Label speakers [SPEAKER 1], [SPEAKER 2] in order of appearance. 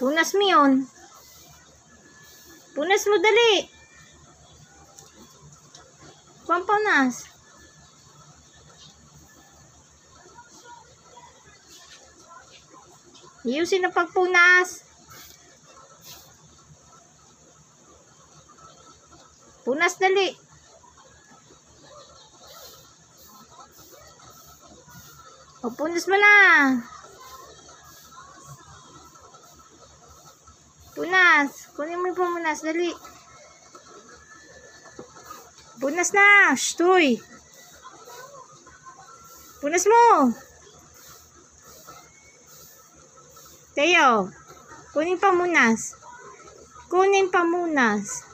[SPEAKER 1] Punas mo yun. Punas mo dali. Pampanas. Iyusin ang pagpunas. Punas dali. O, punas mo na. Punas. Kunin mo yung pamunas. Dali. Punas na. Shtoy. Punas mo. Teo. Kunin pamunas. Kunin pamunas.